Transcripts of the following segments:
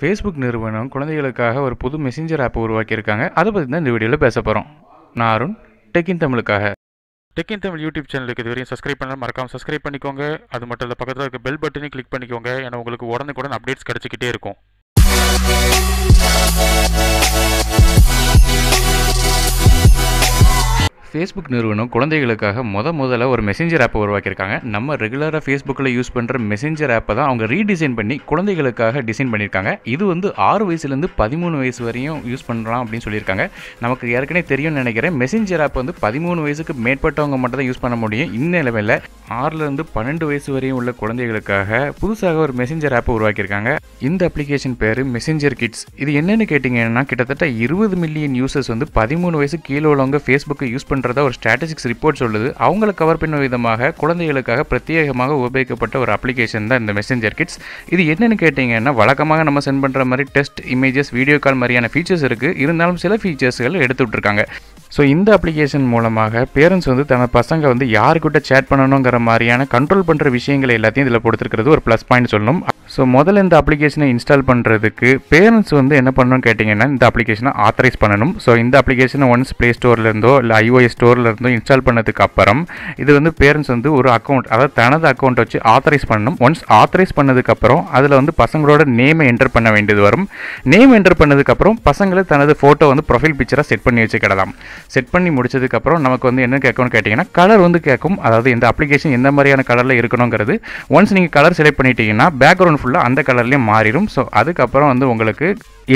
Facebook நிறுவனம் குழந்தைகளுக்காக ஒரு புது மெசேஞ்சர் ஆப் உருவாக்கியிருக்காங்க. அதை பற்றி தான் இந்த வீடியோவில் பேச போகிறோம் நான் அருண் டெக்கின் தமிழுக்காக டெக்கின் தமிழ் யூடியூப் சேனலுக்கு இது வரையும் சப்ஸ்கிரைப் பண்ணலாம் மறக்காமல் சப்ஸ்கிரைப் பண்ணிக்கோங்க. அது மட்டும் இல்லை பக்கத்தில் இருக்க பெல் பட்டனையும் கிளிக் பண்ணிக்கோங்க. ஏன்னா உங்களுக்கு உடனுக்குடன் அப்டேட்ஸ் கிடச்சிக்கிட்டே இருக்கும். ஃபேஸ்புக் நிறுவனம் குழந்தைகளுக்காக முத முதல்ல ஒரு மெசேஞ்சர் ஆப்பை உருவாக்கியிருக்காங்க. நம்ம ரெகுலராக ஃபேஸ்புக்கில் யூஸ் பண்ணுற மெசேஞ்சர் ஆப்பை தான் அவங்க ரீடிசைன் பண்ணி குழந்தைகளுக்காக டிசைன் பண்ணியிருக்காங்க. இது வந்து ஆறு வயசுலேருந்து பதிமூணு வயசு வரையும் யூஸ் பண்ணலாம் அப்படின்னு சொல்லியிருக்காங்க. நமக்கு ஏற்கனவே தெரியும்னு நினைக்கிறேன். மெசேஞ்சர் ஆப் வந்து பதிமூணு வயசுக்கு மேற்பட்டவங்க மட்டும் தான் யூஸ் பண்ண முடியும். இந்நிலைமையில் ஆறுலேருந்து பன்னெண்டு வயசு வரையும் உள்ள குழந்தைகளுக்காக புதுசாக ஒரு மெசேஞ்சர் ஆப்பை உருவாக்கியிருக்காங்க. இந்த அப்ளிகேஷன் பேர் மெசேஞ்சர் கிட்ஸ் இது என்னென்னு கேட்டிங்கன்னா கிட்டத்தட்ட இருபது மில்லியன் யூசர்ஸ் வந்து பதிமூணு வயசு கீழே உள்ளவங்க ஃபேஸ்புக்கை யூஸ் பண்ணுற பண்ணுறதா ஒரு ஸ்டாட்டிஸ்டிக்ஸ் ரிப்போர்ட் சொல்லுது. அவங்கள கவர் பண்ணும் விதமாக குழந்தைகளுக்காக பிரத்யேகமாக உபயோகிக்கப்பட்ட ஒரு அப்ளிகேஷன் தான் இந்த மெசேஞ்சர் கிட்ஸ் இது என்னென்னு கேட்டிங்கன்னா வழக்கமாக நம்ம சென்ட் பண்ணுற மாதிரி டெஸ்ட் இமேஜஸ் வீடியோ கால் மாதிரியான ஃபீச்சர்ஸ் இருக்குது இருந்தாலும் சில ஃபீச்சர்ஸ்கள் எடுத்து விட்ருக்காங்க ஸோ இந்த அப்ளிகேஷன் மூலமாக பேரண்ட்ஸ் வந்து தன பசங்க வந்து யாருக்கிட்ட சேட் பண்ணணுங்கிற மாதிரியான கண்ட்ரோல் பண்ணுற விஷயங்களை எல்லாத்தையும் இதில் கொடுத்துருக்கிறது ஒரு ப்ளஸ் பாயிண்ட் சொல்லணும். ஸோ முதல்ல இந்த அப்ளிகேஷனை இன்ஸ்டால் பண்ணுறதுக்கு பேரண்ட்ஸ் வந்து என்ன பண்ணணும்னு கேட்டிங்கன்னா இந்த அப்ளிகேஷனை ஆத்தரைஸ் பண்ணணும். ஸோ இந்த அப்ளிகேஷனை ஒன்ஸ் ப்ளே ஸ்டோர்லேருந்தோ இல்லை ஐஓஎஸ் ஸ்டோர்லேருந்தோ இன்ஸ்டால் பண்ணதுக்கு அப்புறம் இது வந்து பேரண்ட்ஸ் வந்து ஒரு அக்கௌண்ட் அதாவது தனது அக்கௌண்ட் வச்சு ஆத்தரைஸ் பண்ணணும். ஒன்ஸ் ஆத்தரைஸ் பண்ணதுக்கப்புறம் அதில் வந்து பசங்களோட நேமை என்டர் பண்ண வேண்டியது வரும். நேம் என்டர் பண்ணதுக்கப்புறம் பசங்களை தனது ஃபோட்டோ வந்து ப்ரொஃபைல் பிக்சராக செட் பண்ணி வச்சுக்கிடலாம். செட் பண்ணி முடிச்சதுக்கப்புறம் நமக்கு வந்து என்ன கேட்கும்னு கேட்டிங்கன்னா கலர் வந்து கேட்கும். அதாவது இந்த அப்ளிகேஷன் எந்த மாதிரியான கலரில் இருக்கணுங்கிறது. ஒன்ஸ் நீங்கள் கலர் செலக்ட் பண்ணிட்டீங்கன்னா பேக்ரவுண்ட் ஃபுல்லாக அந்த கலர்லேயும் மாறிடும். ஸோ அதுக்கப்புறம் வந்து உங்களுக்கு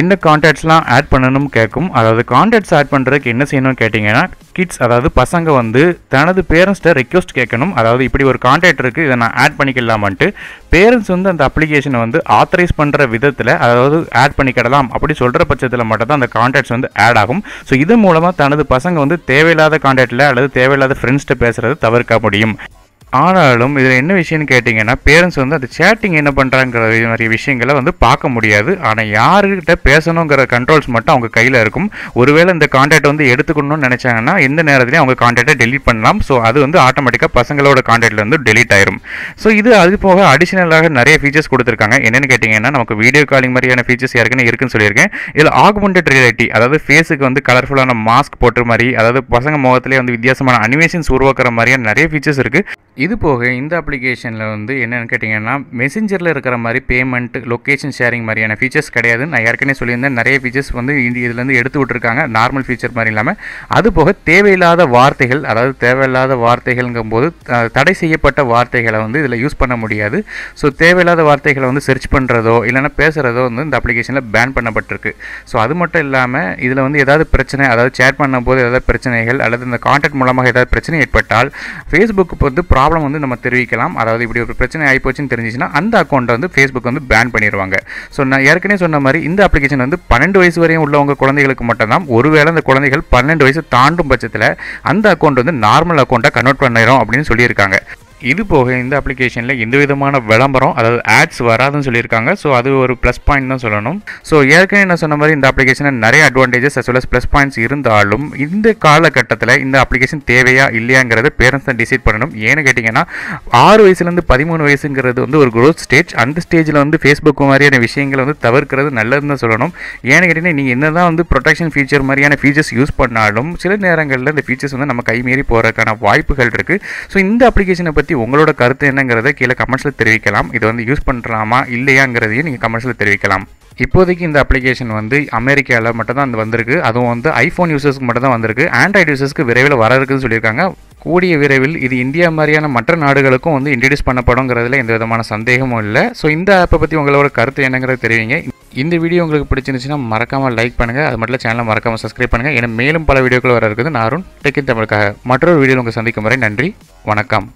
என்ன கான்டாக்ட்ஸ்லாம் ஆட் பண்ணணும் கேட்கும் அதாவது கான்டாக்ட்ஸ் ஆட் பண்ணுறதுக்கு என்ன செய்யணும்னு கேட்டிங்கன்னா கிட்ஸ் அதாவது பசங்க வந்து தனது பேரண்ட்ஸ்கிட்ட ரெக்வஸ்ட் கேட்கணும். அதாவது இப்படி ஒரு கான்டாக்ட் இருக்குது இதை நான் ஆட் பண்ணிக்கலாமான்ட்டு. பேரண்ட்ஸ் வந்து அந்த அப்ளிகேஷனை வந்து ஆத்தரைஸ் பண்ணுற விதத்தில் அதாவது ஆட் பண்ணிக்கிடலாம் அப்படி சொல்கிற பட்சத்தில் மட்டும் தான் அந்த கான்டாக்ட்ஸ் வந்து ஆட் ஆகும். ஸோ இது மூலமாக தனது பசங்க வந்து தேவையில்லாத கான்டாக்டில் அல்லது தேவையில்லாத ஃப்ரெண்ட்ஸ்கிட்ட பேசுகிறது தவிர்க்க முடியும். ஆனாலும் இதில் என்ன விஷயம்னு கேட்டிங்கன்னா பேரண்ட்ஸ் வந்து அந்த சேட்டிங் என்ன பண்ணுறாங்கிற மாதிரி விஷயங்களை வந்து பார்க்க முடியாது. ஆனால் யாருக்கிட்ட பேசணுங்கிற கண்ட்ரோல்ஸ் மட்டும் அவங்க கையில் இருக்கும். ஒருவேளை இந்த கான்டாக்ட் வந்து எடுத்துக்கணும்னு நினச்சாங்கன்னா எந்த நேரத்துலையும் அவங்க காண்டாக்டை டெலிட் பண்ணலாம். ஸோ அது வந்து ஆட்டோமேட்டிக்காக பசங்களோட காண்டாக்டில் வந்து டெலீட் ஆயிரும். ஸோ இது அது போக அடிஷனலாக நிறைய ஃபீச்சர்ஸ் கொடுத்துருக்காங்க. என்னென்னு கேட்டிங்கன்னா நமக்கு வீடியோ காலிங் மாதிரியான ஃபீச்சர்ஸ் ஏற்கனவே இருக்குன்னு சொல்லியிருக்கேன். இதில் ஆகுமெண்டட் ரியாலிட்டி அதாவது ஃபேஸுக்கு வந்து கலர்ஃபுல்லான மாஸ்க் போட்டுற மாதிரி அதாவது பசங்க முகத்திலே வந்து வித்தியாசமான அனிமேஷன்ஸ் உருவாக்குற மாதிரியான நிறைய ஃபீச்சர்ஸ் இருக்குது இது போக இந்த அப்ளிகேஷனில் வந்து என்னென்னு கேட்டிங்கன்னா மெசஞ்சரில் இருக்கிற மாதிரி பேமெண்ட் லொக்கேஷன் ஷேரிங் மாதிரியான ஃபீச்சர்ஸ் கிடையாது நான் ஏற்கனவே சொல்லியிருந்தேன். நிறைய ஃபீச்சர்ஸ் வந்து இதுலேருந்து எடுத்து விட்டுருக்காங்க. நார்மல் ஃபீச்சர் மாதிரி இல்லாமல் அது போக தேவையில்லாத வார்த்தைகள் அதாவது தேவையில்லாத வார்த்தைகள்ங்கும் போது தடை செய்யப்பட்ட வார்த்தைகளை வந்து இதில் யூஸ் பண்ண முடியாது. ஸோ தேவையில்லாத வார்த்தைகளை வந்து சர்ச் பண்ணுறதோ இல்லைனா பேசுகிறதோ வந்து இந்த அப்ளிகேஷனில் பேன் பண்ணப்பட்டிருக்கு. ஸோ அது மட்டும் இல்லாமல் இதில் வந்து ஏதாவது பிரச்சனை அதாவது சேட் பண்ணும்போது ஏதாவது பிரச்சனைகள் அல்லது இந்த கான்டாக்ட் மூலமாக ஏதாவது பிரச்சனை ஏற்பட்டால் ஃபேஸ்புக்கு வந்து ப்ராப்ளம் வந்து நம்ம தெரிவிக்கலாம். அதாவது இப்படி ஒரு பிரச்சனை ஆகிப்போச்சுன்னு தெரிஞ்சிச்சுன்னா அந்த அக்கௌண்ட்டை வந்து ஃபேஸ்புக் வந்து பேன் பண்ணிடுவாங்க ஸோ நான் ஏற்கனவே சொன்ன மாதிரி இந்த அப்ளிகேஷன் வந்து பன்னெண்டு வயசு வரையும் உள்ளவங்க குழந்தைகளுக்கு மட்டும்தான். ஒருவேளை அந்த குழந்தைகள் பன்னெண்டு வயசு தாண்டும் பட்சத்தில் அந்த அக்கௌண்ட் வந்து நார்மல் அக்கௌண்ட்டாக கன்வெர்ட் பண்ணிடும் அப்படின்னு சொல்லியிருக்காங்க. இது போக இந்த அப்ளிகேஷனில் எந்த விதமான விளம்பரம் அதாவது ஆட்ஸ் வராதுன்னு சொல்லியிருக்காங்க. ஸோ அது ஒரு ப்ளஸ் பாயிண்ட் தான் சொல்லணும். ஸோ ஏற்கனவே நான் சொன்ன மாதிரி இந்த அப்ளிகேஷனில் நிறைய advantages as well as plus points இருந்தாலும் இந்த காலகட்டத்தில் இந்த அப்ளிகேஷன் தேவையா இல்லையாங்கிறத பேரண்ட்ஸ் தான் டிசைட் பண்ணணும். ஏன்னு கேட்டிங்கன்னா ஆறு வயசுலேருந்து பதிமூணு வயசுங்கிறது வந்து ஒரு க்ரோத் ஸ்டேஜ் அந்த ஸ்டேஜில் வந்து ஃபேஸ்புக் மாதிரியான விஷயங்களை வந்து தவிர்க்கிறது நல்லதுன்னு தான் சொல்லணும். ஏன்னு கேட்டிங்கன்னா நீங்கள் என்ன தான் வந்து ப்ரொடெக்ஷன் ஃபீச்சர் மாதிரியான ஃபீச்சர்ஸ் யூஸ் பண்ணாலும் சில நேரங்களில் இந்த ஃபீச்சர்ஸ் வந்து நம்ம கைமீறி போகிறதுக்கான வாய்ப்புகள் இருக்குது ஸோ இந்த அப்ளிகேஷனை பற்றி உங்களோட கருத்து என்னங்கிறத கீழே கமெண்ட்ஸில் தெரிவிக்கலாம். இது வந்து யூஸ் பண்ணுறாமா இல்லையாங்கிறதையும் நீங்கள் கமெண்ட்ஸில் தெரிவிக்கலாம். இப்போதைக்கு இந்த அப்ளிகேஷன் வந்து அமெரிக்காவில் மட்டும் தான் வந்திருக்கு. அதுவும் வந்து ஐஃபோன் யூசர்ஸ்க்கு மட்டும் தான் வந்திருக்கு. ஆண்ட்ராய்டு யூசர்ஸ்க்கு விரைவில் வர இருக்குன்னு சொல்லியிருக்காங்க. கூடிய விரைவில் இது இந்தியா மாதிரியான மற்ற நாடுகளுக்கும் வந்து இன்ட்ரடியூஸ் பண்ணப்படுங்கிறதுல எந்த விதமான சந்தேகமும் இல்லை. ஸோ இந்த ஆப்பை பற்றி உங்களோட கருத்து என்னங்கிறத தெரிவிங்க. இந்த வீடியோ உங்களுக்கு பிடிச்சிருந்துச்சுன்னா மறக்காமல் லைக் பண்ணுங்கள் அது மட்டும் சேனலை மறக்காமல் சப்ஸ்கிரைப் பண்ணுங்கள் ஏன்னா மேலும் பல வீடியோக்கள் வர இருக்குது. நான் அருண் டெக்கின் தமிழுக்காக மற்றொரு வீடியோவில் உங்களுக்கு சந்திக்கும் வரை நன்றி வணக்கம்.